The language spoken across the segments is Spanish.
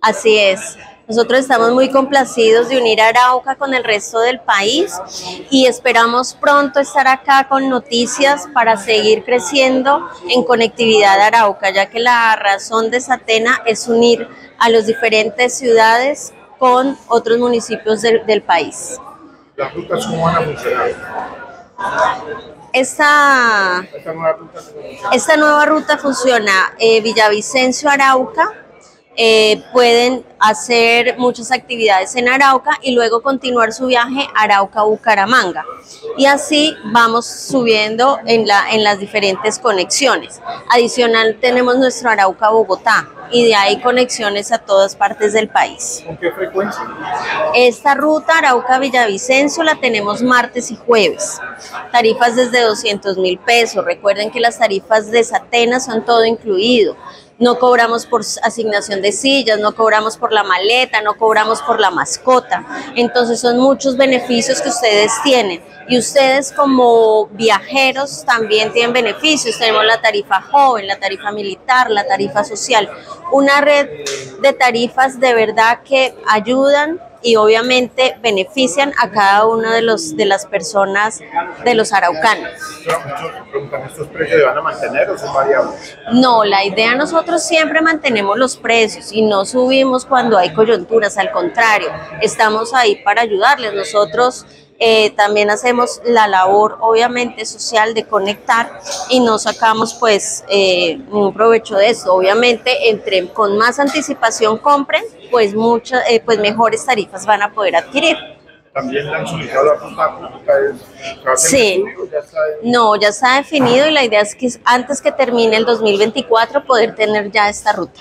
Así es. Nosotros estamos muy complacidos de unir a Arauca con el resto del país y esperamos pronto estar acá con noticias para seguir creciendo en conectividad Arauca, ya que la razón de Satena es unir a las diferentes ciudades con otros municipios del, del país. ¿Las rutas cómo van a funcionar? Esta, Esta nueva ruta funciona? esta nueva ruta funciona eh, Villavicencio-Arauca, eh, pueden hacer muchas actividades en Arauca y luego continuar su viaje Arauca-Bucaramanga. Y así vamos subiendo en, la, en las diferentes conexiones. Adicional tenemos nuestro Arauca-Bogotá y de ahí conexiones a todas partes del país. ¿Con qué frecuencia? Esta ruta Arauca-Villavicencio la tenemos martes y jueves. Tarifas desde 200 mil pesos. Recuerden que las tarifas de Satena son todo incluido. No cobramos por asignación de sillas, no cobramos por la maleta, no cobramos por la mascota. Entonces son muchos beneficios que ustedes tienen. Y ustedes como viajeros también tienen beneficios. Tenemos la tarifa joven, la tarifa militar, la tarifa social. Una red de tarifas de verdad que ayudan y obviamente benefician a cada una de, los, de las personas de los araucanos. ¿estos precios van a mantener o son variables? No, la idea nosotros siempre mantenemos los precios y no subimos cuando hay coyunturas, al contrario, estamos ahí para ayudarles. Nosotros eh, también hacemos la labor obviamente social de conectar y no sacamos pues eh, ningún provecho de eso. Obviamente entre con más anticipación compren, pues muchas, eh, pues mejores tarifas van a poder adquirir. También le han solicitado la ruta pública. ¿Se va a hacer Sí. No, ya está definido y la idea es que antes que termine el 2024 poder tener ya esta ruta.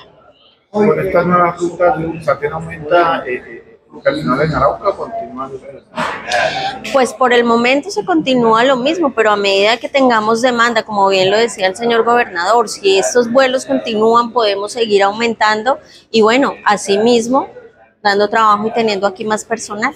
Con estas nuevas rutas, ¿Satena aumenta eh, en Arauca? Pues por el momento se continúa lo mismo, pero a medida que tengamos demanda, como bien lo decía el señor gobernador, si estos vuelos continúan, podemos seguir aumentando y bueno, asimismo, dando trabajo y teniendo aquí más personal.